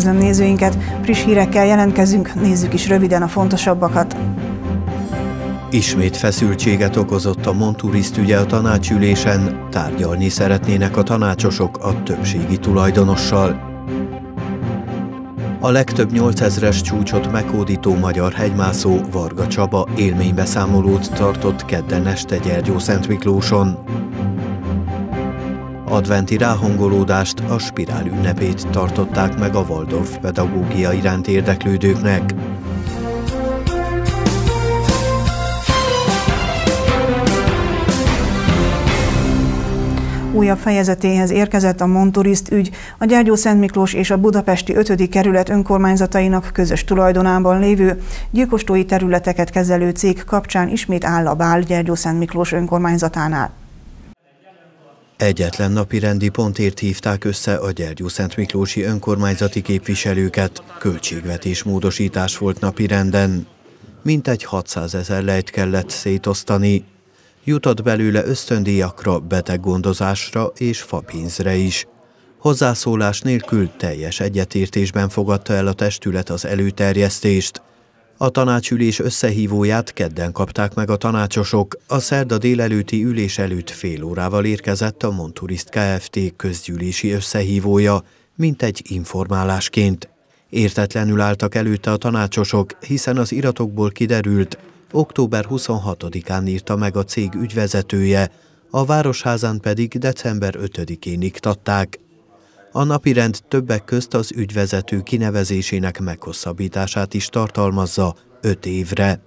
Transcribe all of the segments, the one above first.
üdvözlöm nézőinket, friss hírekkel jelentkezünk, nézzük is röviden a fontosabbakat. Ismét feszültséget okozott a Monturiszt ügye a tanácsülésen, tárgyalni szeretnének a tanácsosok a többségi tulajdonossal. A legtöbb 8000-es csúcsot meghódító magyar hegymászó Varga Csaba élménybeszámolót tartott kedden este Gyergyó Szent Miklóson. Adventi ráhangolódást, a spirál ünnepét tartották meg a Waldorf pedagógia iránt érdeklődőknek. Újabb fejezetéhez érkezett a Monturiszt ügy, a Gyergyó Szent Miklós és a budapesti 5. kerület önkormányzatainak közös tulajdonában lévő gyilkostói területeket kezelő cég kapcsán ismét áll a bál Gyergyó Szent Miklós önkormányzatánál. Egyetlen napi rendi pontért hívták össze a Gyergyó Szent Miklósi önkormányzati képviselőket. Költségvetés módosítás volt napi renden. Mintegy 600 ezer lejt kellett szétosztani. Jutott belőle ösztöndíjakra, beteggondozásra és fapénzre is. Hozzászólás nélkül teljes egyetértésben fogadta el a testület az előterjesztést. A tanácsülés összehívóját kedden kapták meg a tanácsosok, a szerda délelőtti ülés előtt fél órával érkezett a Monturist Kft. közgyűlési összehívója, mint egy informálásként. Értetlenül álltak előtte a tanácsosok, hiszen az iratokból kiderült, október 26-án írta meg a cég ügyvezetője, a Városházán pedig december 5-én iktatták. A napirend többek közt az ügyvezető kinevezésének meghosszabbítását is tartalmazza öt évre.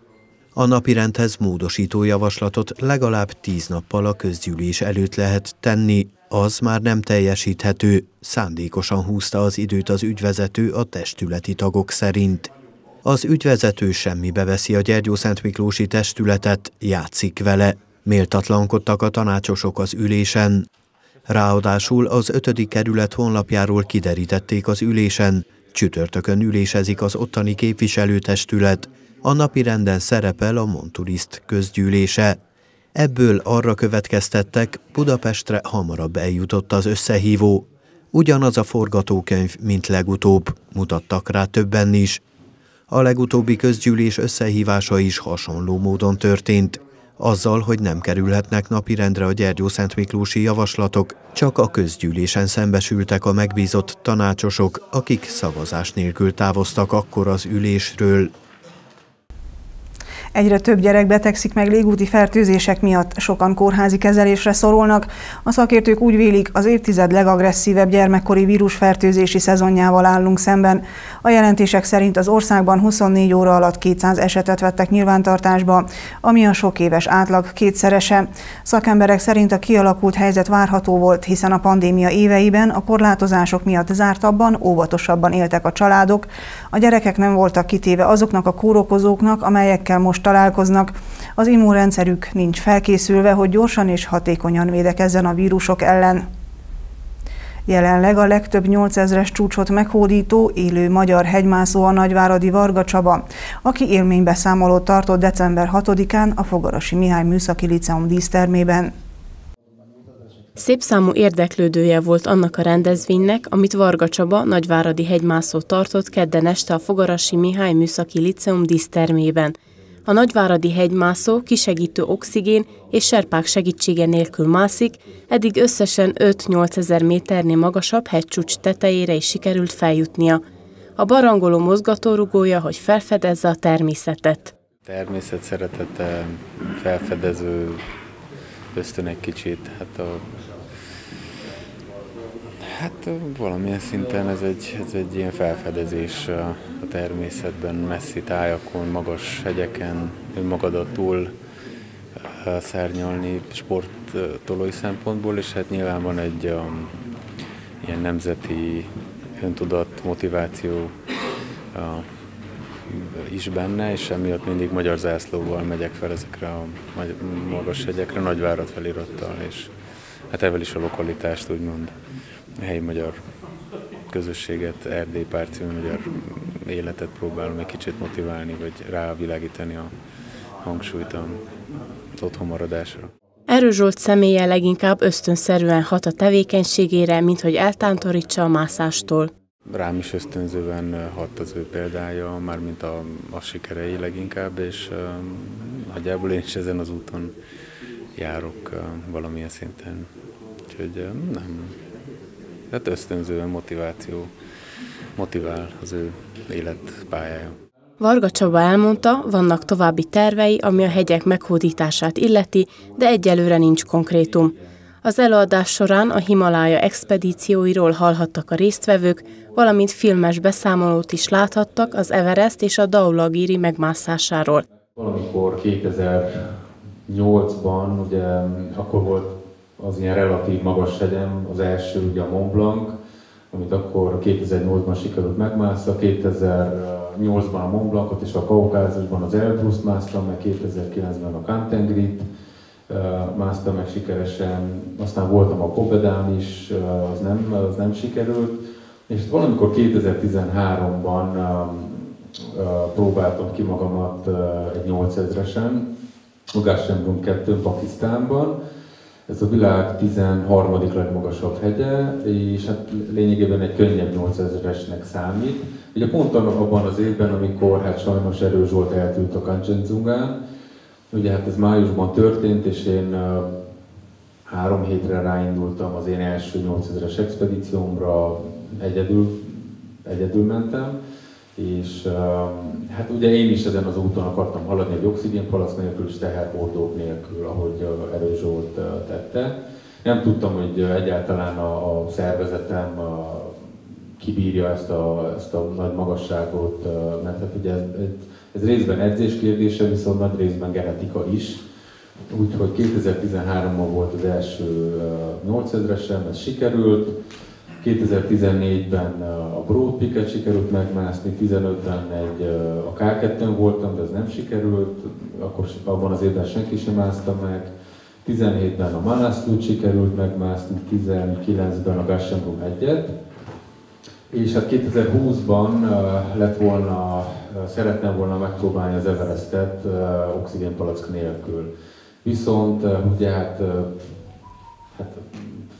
A napirendhez módosító javaslatot legalább tíz nappal a közgyűlés előtt lehet tenni, az már nem teljesíthető, szándékosan húzta az időt az ügyvezető a testületi tagok szerint. Az ügyvezető semmibe veszi a Gyergyó Szent Miklósi testületet, játszik vele. Méltatlankodtak a tanácsosok az ülésen. Ráadásul az ötödik kerület honlapjáról kiderítették az ülésen, csütörtökön ülésezik az ottani képviselőtestület, a napi renden szerepel a Monturiszt közgyűlése. Ebből arra következtettek, Budapestre hamarabb eljutott az összehívó. Ugyanaz a forgatókönyv, mint legutóbb, mutattak rá többen is. A legutóbbi közgyűlés összehívása is hasonló módon történt azzal, hogy nem kerülhetnek napirendre a Gyergyó Miklósi javaslatok, csak a közgyűlésen szembesültek a megbízott tanácsosok, akik szavazás nélkül távoztak akkor az ülésről. Egyre több gyerek betegszik meg légúti fertőzések miatt, sokan kórházi kezelésre szorulnak. A szakértők úgy vélik, az évtized legagresszívebb gyermekkori vírusfertőzési szezonjával állunk szemben. A jelentések szerint az országban 24 óra alatt 200 esetet vettek nyilvántartásba, ami a sok éves átlag kétszerese. Szakemberek szerint a kialakult helyzet várható volt, hiszen a pandémia éveiben a korlátozások miatt zártabban, óvatosabban éltek a családok. A gyerekek nem voltak kitéve azoknak a kórokozóknak, amelyekkel most találkoznak. Az immunrendszerük nincs felkészülve, hogy gyorsan és hatékonyan védekezzen a vírusok ellen. Jelenleg a legtöbb 8000-es csúcsot meghódító, élő magyar hegymászó a nagyváradi Varga Csaba, aki élménybeszámolót tartott december 6-án a Fogarasi Mihály Műszaki Liceum dísztermében. Szép számú érdeklődője volt annak a rendezvénynek, amit Varga Csaba, nagyváradi hegymászó tartott kedden este a Fogarasi Mihály Műszaki Liceum dísztermében. A nagyváradi hegymászó kisegítő oxigén és serpák segítsége nélkül mászik, eddig összesen 5-8 ezer méternél magasabb hegycsúcs tetejére is sikerült feljutnia. A barangoló mozgatórugója, hogy felfedezze a természetet. Természet szeretete, felfedező, ösztön egy kicsit, hát a Hát valamilyen szinten ez egy, ez egy ilyen felfedezés a, természetben, messzi tájakon, magas hegyeken, önmagadat túl szárnyalni sporttolói szempontból, és hát nyilván van egy um, ilyen nemzeti öntudat, motiváció uh, is benne, és emiatt mindig magyar zászlóval megyek fel ezekre a magas hegyekre, nagyvárat felirattal, és hát evel is a lokalitást úgymond helyi magyar közösséget, Erdély párcímű magyar életet próbálom egy kicsit motiválni, vagy rávilágítani a hangsúlyt a otthon maradásra. Erő Zsolt személye leginkább ösztönszerűen hat a tevékenységére, mint hogy eltántorítsa a mászástól. Rám is ösztönzően hat az ő példája, mármint a, a sikerei leginkább, és uh, nagyjából én is ezen az úton járok uh, valamilyen szinten. Úgyhogy uh, nem, tehát ösztönzően motiváció, motivál az ő életpályája. Varga Csaba elmondta, vannak további tervei, ami a hegyek meghódítását illeti, de egyelőre nincs konkrétum. Az előadás során a Himalája expedícióiról hallhattak a résztvevők, valamint filmes beszámolót is láthattak az Everest és a Daulagiri megmászásáról. Valamikor 2008-ban, ugye akkor volt az ilyen relatív magas hegyem, az első ugye a Mont Blanc, amit akkor 2008-ban sikerült megmászta, 2008-ban a Mont Blancot és a Kaukázusban az Elbruszt másztam, meg 2009-ben a Kantengrit, másztam meg sikeresen, aztán voltam a Pobedán is, az nem, az nem sikerült, és valamikor 2013-ban próbáltam ki magamat egy 8000-esen, Ugássembrum 2 Pakisztánban, ez a világ 13. legmagasabb hegye, és hát lényegében egy könnyebb 8000-esnek számít. Ugye pont abban az évben, amikor hát sajnos Erő Zsolt eltűnt a Kancsenjungán, Ugye hát ez májusban történt, és én három hétre ráindultam az én első 8000-es expedíciómra, egyedül, egyedül mentem, és hát ugye én is ezen az úton akartam haladni egy oxigénpalack nélkül és teherhordók nélkül, ahogy Erős Zsolt tette. Nem tudtam, hogy egyáltalán a, a szervezetem a, kibírja ezt a, ezt a nagy magasságot, mert hát ugye ez ez részben edzés kérdése, viszont nagy részben genetika is. Úgyhogy 2013-ban volt az első 8000-esem, ez sikerült. 2014-ben a Broad Peak-et sikerült megmászni, 15-ben egy, a K2-n voltam, de ez nem sikerült, akkor abban az évben senki sem mászta meg. 17-ben a Manaslut sikerült megmászni, 19-ben a Gassenbrum 1-et, és hát 2020-ban lett volna, szeretném volna megpróbálni az Everestet oxigénpalack nélkül. Viszont ugye hát, hát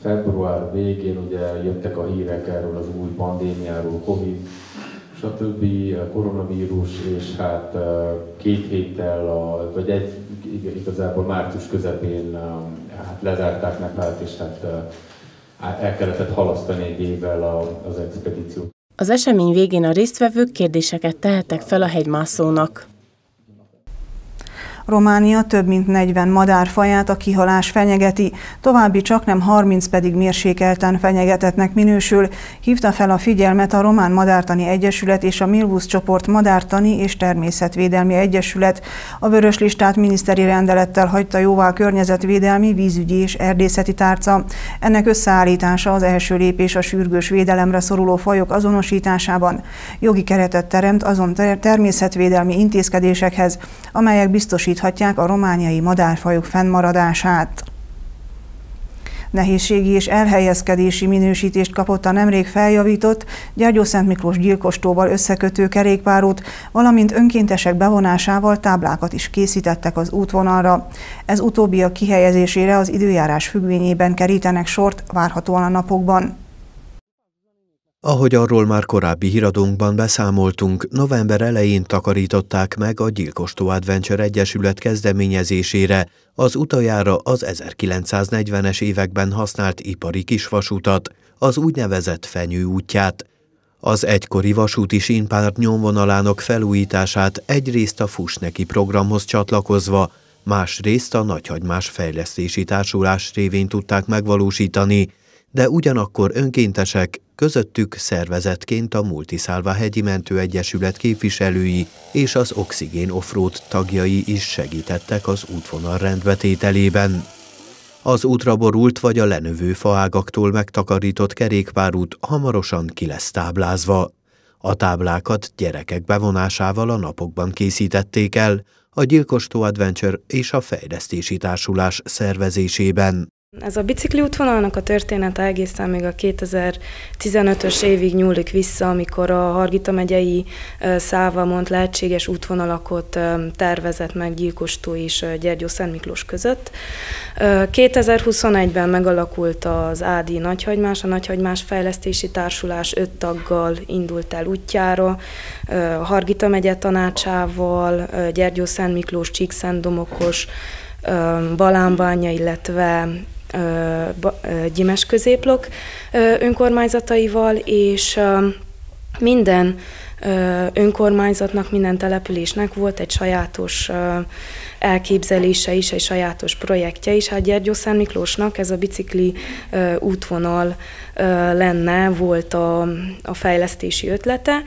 február végén ugye jöttek a hírek erről az új pandémiáról, Covid, stb. koronavírus, és hát két héttel, a, vagy egy, igazából március közepén hát lezárták Nepált, és hát el kellett halasztani egy évvel az expedíciót. Az esemény végén a résztvevők kérdéseket tehettek fel a hegymászónak. Románia több mint 40 madárfaját a kihalás fenyegeti, további csak nem 30 pedig mérsékelten fenyegetetnek minősül, hívta fel a figyelmet a Román Madártani Egyesület és a Milvusz csoport Madártani és Természetvédelmi Egyesület. A vörös listát miniszteri rendelettel hagyta jóvá a környezetvédelmi, vízügyi és erdészeti tárca. Ennek összeállítása az első lépés a sürgős védelemre szoruló fajok azonosításában. Jogi keretet teremt azon természetvédelmi intézkedésekhez, amelyek biztosítják biztosíthatják a romániai madárfajok fennmaradását. Nehézségi és elhelyezkedési minősítést kapott a nemrég feljavított Gyergyó-Szent Miklós gyilkostóval összekötő kerékpárút, valamint önkéntesek bevonásával táblákat is készítettek az útvonalra. Ez utóbbiak kihelyezésére az időjárás függvényében kerítenek sort várhatóan a napokban. Ahogy arról már korábbi híradónkban beszámoltunk, november elején takarították meg a Gyilkostó Adventure Egyesület kezdeményezésére az utajára az 1940-es években használt ipari kisvasutat, az úgynevezett Fenyő útját. Az egykori vasúti sínpárt nyomvonalának felújítását egyrészt a Fusneki programhoz csatlakozva, másrészt a Nagyhagymás Fejlesztési Társulás révén tudták megvalósítani, de ugyanakkor önkéntesek, közöttük szervezetként a Multiszálva hegyi mentőegyesület képviselői és az Oxigén Offroad tagjai is segítettek az útvonal rendbetételében. Az útra borult vagy a lenövő faágaktól megtakarított kerékpárút hamarosan ki lesz táblázva. A táblákat gyerekek bevonásával a napokban készítették el, a Gyilkostó Adventure és a Fejlesztési Társulás szervezésében. Ez a bicikli útvonalnak a története egészen még a 2015-ös évig nyúlik vissza, amikor a Hargita megyei Szávamont lehetséges útvonalakot tervezett meg Gyilkostó és Gyergyó Szent Miklós között. 2021-ben megalakult az Ádi Nagyhagymás, a Nagyhagymás Fejlesztési Társulás öt taggal indult el útjára, Hargita megye tanácsával, Gyergyó Szent Miklós, Csíkszent Domokos, Balánbánya, illetve Gyimes középlok önkormányzataival, és minden önkormányzatnak, minden településnek volt egy sajátos elképzelése is, egy sajátos projektje is. Hát Gyergyó Szent Miklósnak ez a bicikli útvonal lenne, volt a, a fejlesztési ötlete,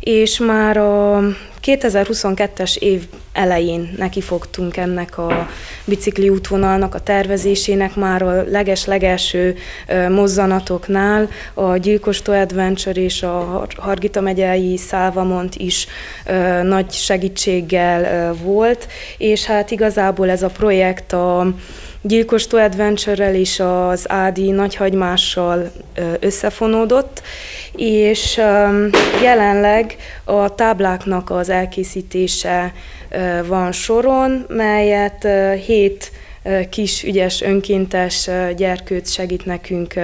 és már a 2022-es év elején nekifogtunk ennek a bicikli útvonalnak a tervezésének már a leges-legelső mozzanatoknál. A Gyilkostó Adventure és a Hargita megyei Szálvamont is nagy segítséggel volt, és hát igazából ez a projekt a Gyilkostó Adventure-rel és az Ádi Nagyhagymással összefonódott, és jelenleg a tábláknak az elkészítése van soron, melyet hét kis ügyes önkéntes gyerkőt segít nekünk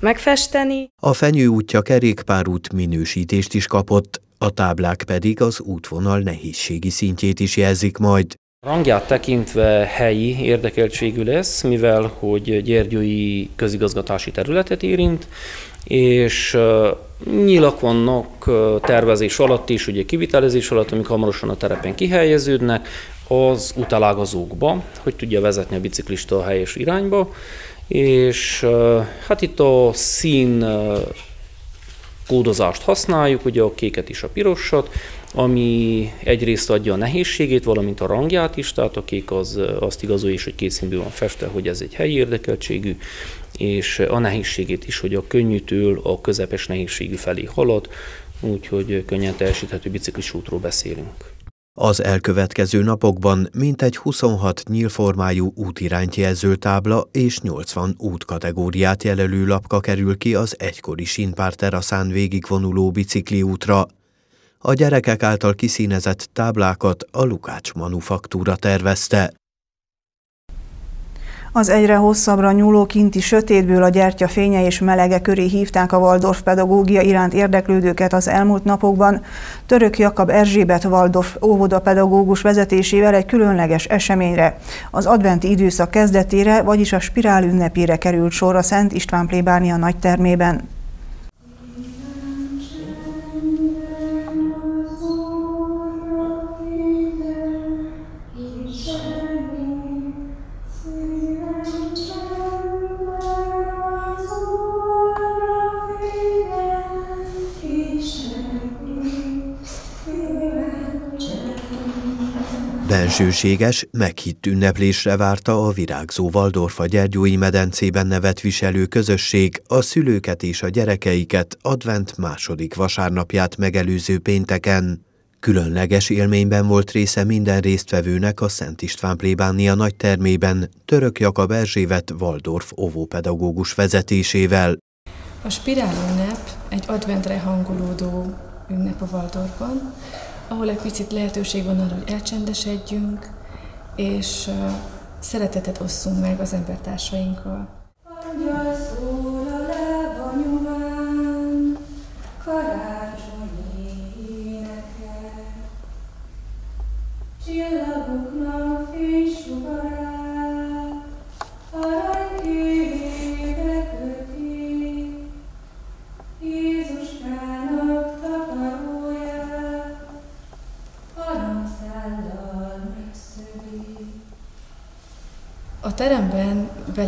megfesteni. A Fenyő útja kerékpárút minősítést is kapott, a táblák pedig az útvonal nehézségi szintjét is jelzik majd. Rangját tekintve helyi érdekeltségű lesz, mivel hogy gyergyói közigazgatási területet érint, és nyilak vannak tervezés alatt is, ugye kivitelezés alatt, amik hamarosan a terepen kihelyeződnek, az utalágazókba, hogy tudja vezetni a biciklista a helyes irányba, és hát itt a szín kódozást használjuk, ugye a kéket is a pirosat, ami egyrészt adja a nehézségét, valamint a rangját is, tehát a kék az, azt igazolja is, hogy két színből van festve, hogy ez egy helyi érdekeltségű, és a nehézségét is, hogy a könnyűtől a közepes nehézségű felé halad, úgyhogy könnyen teljesíthető biciklis útról beszélünk. Az elkövetkező napokban mintegy 26 nyílformájú útirányt jelző tábla és 80 útkategóriát jelölő lapka kerül ki az egykori sínpár teraszán végigvonuló bicikli útra. A gyerekek által kiszínezett táblákat a Lukács Manufaktúra tervezte. Az egyre hosszabbra nyúló kinti sötétből a gyertya fénye és melege köré hívták a Waldorf pedagógia iránt érdeklődőket az elmúlt napokban. Török Jakab Erzsébet Waldorf óvodapedagógus vezetésével egy különleges eseményre. Az adventi időszak kezdetére, vagyis a spirál ünnepére került sor a Szent István plébánia nagytermében. Bensőséges, meghitt ünneplésre várta a virágzó Valdorfa Gyergyói medencében nevet viselő közösség a szülőket és a gyerekeiket advent második vasárnapját megelőző pénteken. Különleges élményben volt része minden résztvevőnek a Szent István plébánia nagytermében, Török Jakab Erzsévet Waldorf óvópedagógus vezetésével. A spirál ünnep egy adventre hangolódó ünnep a Waldorfban, ahol egy picit lehetőség van arra, hogy elcsendesedjünk, és szeretetet osszunk meg az embertársainkkal.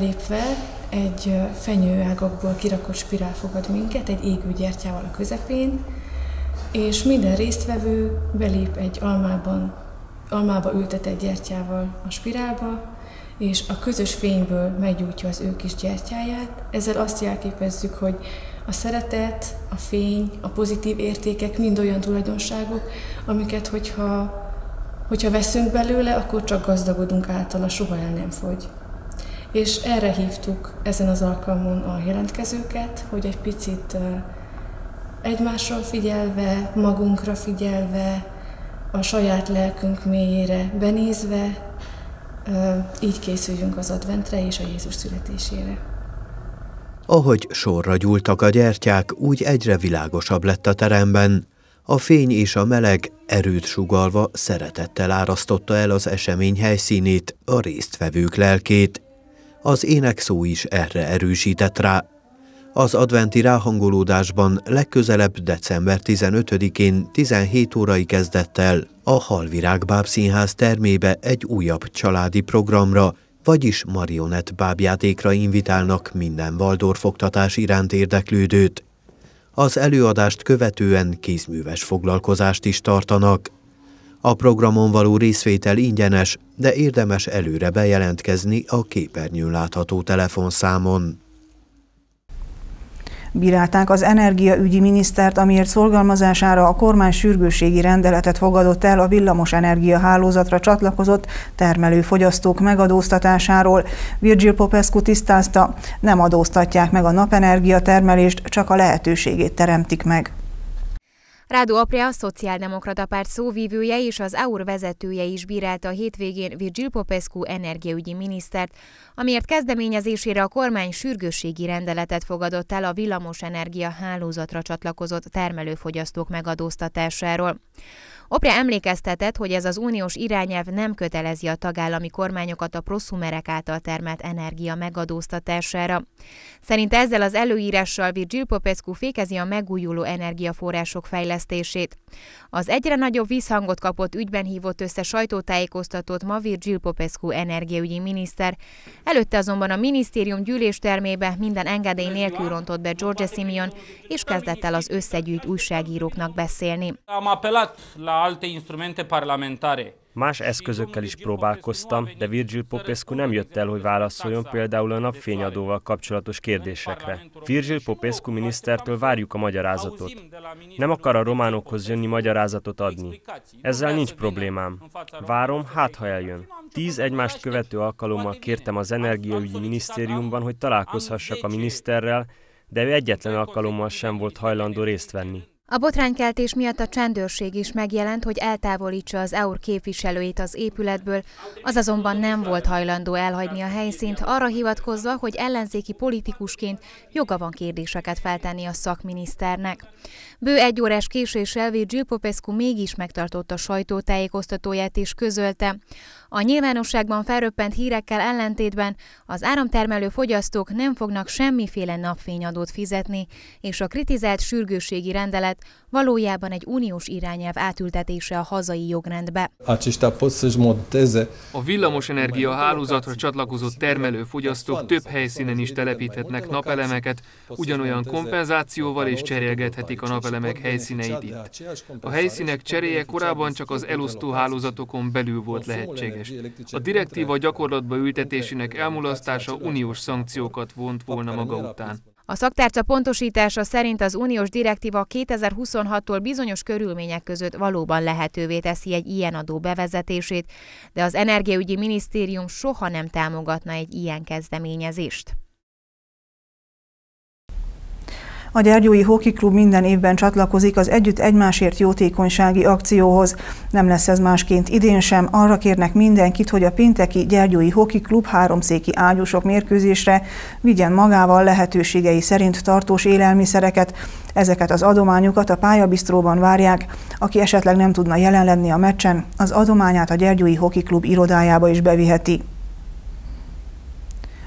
Belépve egy fenyőágakból kirakott spirál fogad minket, egy égő gyertyával a közepén, és minden résztvevő belép egy almában, almába ültetett gyertyával a spirálba, és a közös fényből meggyújtja az ő kis gyertyáját. Ezzel azt jelképezzük, hogy a szeretet, a fény, a pozitív értékek mind olyan tulajdonságok, amiket, hogyha hogyha veszünk belőle, akkor csak gazdagodunk általa, soha el nem fogy. És erre hívtuk ezen az alkalmon a jelentkezőket, hogy egy picit egymásra figyelve, magunkra figyelve, a saját lelkünk mélyére benézve, így készüljünk az adventre és a Jézus születésére. Ahogy sorra gyúltak a gyertyák, úgy egyre világosabb lett a teremben. A fény és a meleg erőt sugalva szeretettel árasztotta el az esemény helyszínét, a résztvevők lelkét. Az ének szó is erre erősített rá. Az adventi ráhangolódásban legközelebb december 15-én 17 órai kezdett el a Halvirág Bábszínház termébe egy újabb családi programra, vagyis marionett bábjátékra invitálnak minden Waldorf oktatás iránt érdeklődőt. Az előadást követően kézműves foglalkozást is tartanak. A programon való részvétel ingyenes, de érdemes előre bejelentkezni a képernyőn látható telefonszámon. Bírálták az energiaügyi minisztert, amiért szorgalmazására a kormány sürgőségi rendeletet fogadott el a villamos energia hálózatra csatlakozott termelőfogyasztók megadóztatásáról. Virgil Popescu tisztázta, nem adóztatják meg a napenergia termelést, csak a lehetőségét teremtik meg. Rádó Apria, a Szociáldemokrata Párt szóvívője és az AUR vezetője is bírálta a hétvégén Virgil Popescu energiaügyi minisztert, amiért kezdeményezésére a kormány sürgősségi rendeletet fogadott el a villamosenergia hálózatra csatlakozott termelőfogyasztók megadóztatásáról. Opre emlékeztetett, hogy ez az uniós irányelv nem kötelezi a tagállami kormányokat a proszumerek által termelt energia megadóztatására. Szerint ezzel az előírással Virgil Popescu fékezi a megújuló energiaforrások fejlesztését. Az egyre nagyobb visszhangot kapott ügyben hívott össze sajtótájékoztatót ma Virgil Popescu energiaügyi miniszter. Előtte azonban a minisztérium gyűléstermébe minden engedély nélkül rontott be George Simeon, és kezdett el az összegyűjt újságíróknak beszélni. Alte instrumente parlamentare. Más eszközökkel is próbálkoztam, de Virgil Popescu nem jött el, hogy válaszoljon például a napfényadóval kapcsolatos kérdésekre. Virgil Popescu minisztertől várjuk a magyarázatot. Nem akar a románokhoz jönni magyarázatot adni. Ezzel nincs problémám. Várom, hát ha eljön. Tíz egymást követő alkalommal kértem az energiaügyi minisztériumban, hogy találkozhassak a miniszterrel, de ő egyetlen alkalommal sem volt hajlandó részt venni. A botránykeltés miatt a csendőrség is megjelent, hogy eltávolítsa az EUR képviselőit az épületből, az azonban nem volt hajlandó elhagyni a helyszínt, arra hivatkozva, hogy ellenzéki politikusként joga van kérdéseket feltenni a szakminiszternek. Bő egy órás késéssel Virgil Popescu mégis megtartotta sajtótájékoztatóját és közölte. A nyilvánosságban felröppent hírekkel ellentétben az áramtermelő fogyasztók nem fognak semmiféle napfényadót fizetni, és a kritizált sürgősségi rendelet valójában egy uniós irányelv átültetése a hazai jogrendbe. A villamosenergia hálózatra csatlakozott termelő-fogyasztók több helyszínen is telepíthetnek napelemeket, ugyanolyan kompenzációval és cserélgethetik a napelemek helyszíneit itt. A helyszínek cseréje korábban csak az elosztó hálózatokon belül volt lehetséges. A direktíva gyakorlatba ültetésének elmulasztása uniós szankciókat vont volna maga után. A szaktárca pontosítása szerint az uniós direktíva 2026-tól bizonyos körülmények között valóban lehetővé teszi egy ilyen adó bevezetését, de az Energiaügyi Minisztérium soha nem támogatna egy ilyen kezdeményezést. A Gyergyói Hoki Klub minden évben csatlakozik az Együtt Egymásért jótékonysági akcióhoz. Nem lesz ez másként idén sem. Arra kérnek mindenkit, hogy a pénteki Gyergyói Hoki Klub háromszéki ágyúsok mérkőzésre vigyen magával lehetőségei szerint tartós élelmiszereket. Ezeket az adományokat a pályabisztróban várják. Aki esetleg nem tudna jelen lenni a meccsen, az adományát a Gyergyói Hoki Klub irodájába is beviheti.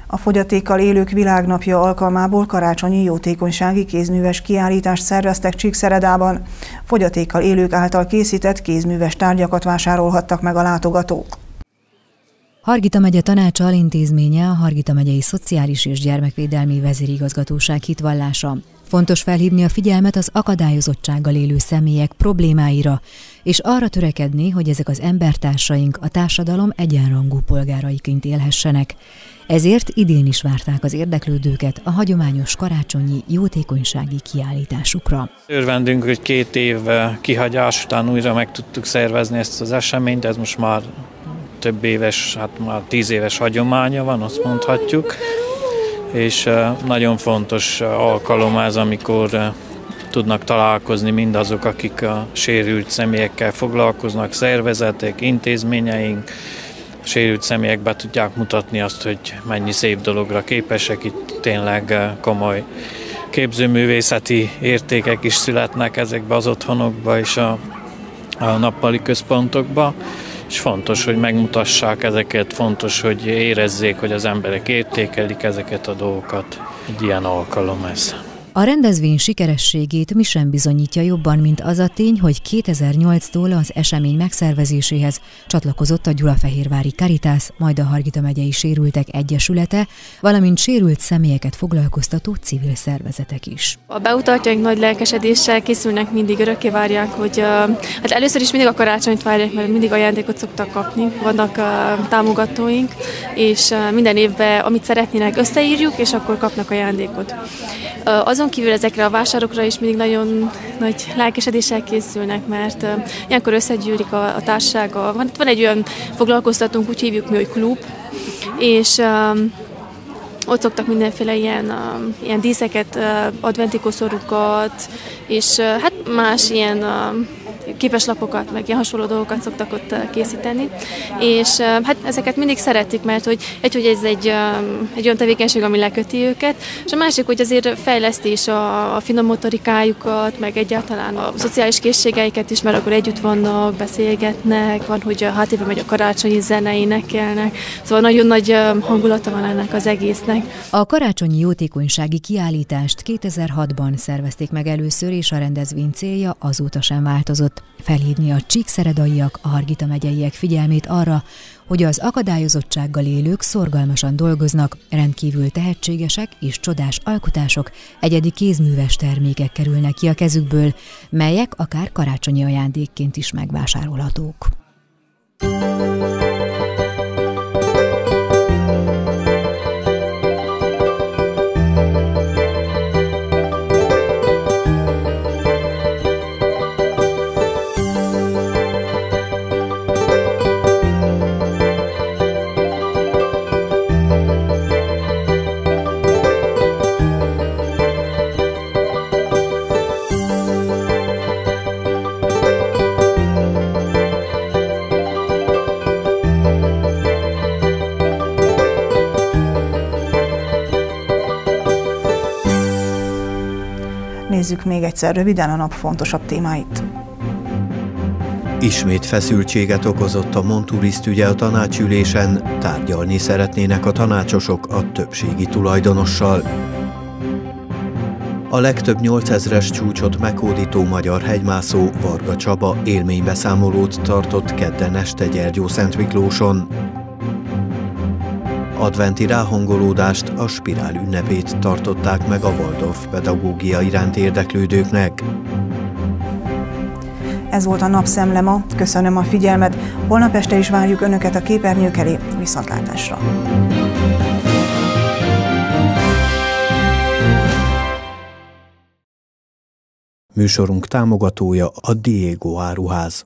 A fogyatékkal élők világnapja alkalmából karácsonyi jótékonysági kézműves kiállítást szerveztek Csíkszeredában. Fogyatékkal élők által készített kézműves tárgyakat vásárolhattak meg a látogatók. Hargita megye tanácsa alintézménye a Hargita megyei Szociális és Gyermekvédelmi Vezérigazgatóság hitvallása. Fontos felhívni a figyelmet az akadályozottsággal élő személyek problémáira, és arra törekedni, hogy ezek az embertársaink a társadalom egyenrangú polgáraiként élhessenek. Ezért idén is várták az érdeklődőket a hagyományos karácsonyi jótékonysági kiállításukra. Örvendünk, hogy két év kihagyás után újra meg tudtuk szervezni ezt az eseményt, ez most már több éves, hát már tíz éves hagyománya van, azt mondhatjuk, és nagyon fontos alkalom ez, amikor tudnak találkozni mindazok, akik a sérült személyekkel foglalkoznak, szervezetek, intézményeink, sérült személyek be tudják mutatni azt, hogy mennyi szép dologra képesek, itt tényleg komoly képzőművészeti értékek is születnek ezekbe az otthonokba és a, a nappali központokba, és fontos, hogy megmutassák ezeket, fontos, hogy érezzék, hogy az emberek értékelik ezeket a dolgokat. Egy ilyen alkalom ez. A rendezvény sikerességét mi sem bizonyítja jobban, mint az a tény, hogy 2008-tól az esemény megszervezéséhez csatlakozott a Gyulafehérvári Karitász, majd a Hargita megyei Sérültek Egyesülete, valamint sérült személyeket foglalkoztató civil szervezetek is. A beutartjaink nagy lelkesedéssel készülnek, mindig örökké várják, hogy hát először is mindig a karácsonyt várják, mert mindig ajándékot szoktak kapni, vannak támogatóink, és minden évben, amit szeretnének, összeírjuk, és akkor kapnak ajándékot. Azon azon kívül ezekre a vásárokra is mindig nagyon nagy lelkesedéssel készülnek, mert ilyenkor összegyűlik a, a társasága. Van, van egy olyan foglalkoztatunk, úgy hívjuk mi, hogy klub, és um, ott szoktak mindenféle ilyen, uh, ilyen díszeket, uh, adventikoszorúkat, és uh, hát más ilyen uh, képeslapokat, meg ilyen hasonló dolgokat szoktak ott eh, készíteni, és eh, hát ezeket mindig szeretik, mert hogy egy, hogy ez egy, eh, egy olyan tevékenység, ami leköti őket, és a másik, hogy azért fejlesztés a, a finom motorikájukat, meg egyáltalán a szociális készségeiket is, mert akkor együtt vannak, beszélgetnek, van, hogy a hátébe megy a karácsonyi zene, énekelnek, szóval nagyon nagy hangulata van ennek az egésznek. A karácsonyi jótékonysági kiállítást 2006-ban szervezték meg először, és a rendezvény célja azóta sem változott felhívni a csíkszeredaiak, a Hargita megyeiek figyelmét arra, hogy az akadályozottsággal élők szorgalmasan dolgoznak, rendkívül tehetségesek és csodás alkotások, egyedi kézműves termékek kerülnek ki a kezükből, melyek akár karácsonyi ajándékként is megvásárolhatók. Nézzük még egyszer röviden a nap fontosabb témáit. Ismét feszültséget okozott a Monturiszt ügye a tanácsülésen, tárgyalni szeretnének a tanácsosok a többségi tulajdonossal. A legtöbb 8000-es csúcsot meghódító magyar hegymászó Varga Csaba élménybeszámolót tartott kedden este Gyergyó Szent Miklóson adventi ráhangolódást, a spirál ünnepét tartották meg a Waldorf pedagógia iránt érdeklődőknek. Ez volt a napszemle ma, köszönöm a figyelmet, holnap este is várjuk Önöket a képernyők elé, viszontlátásra! Műsorunk támogatója a Diego Áruház.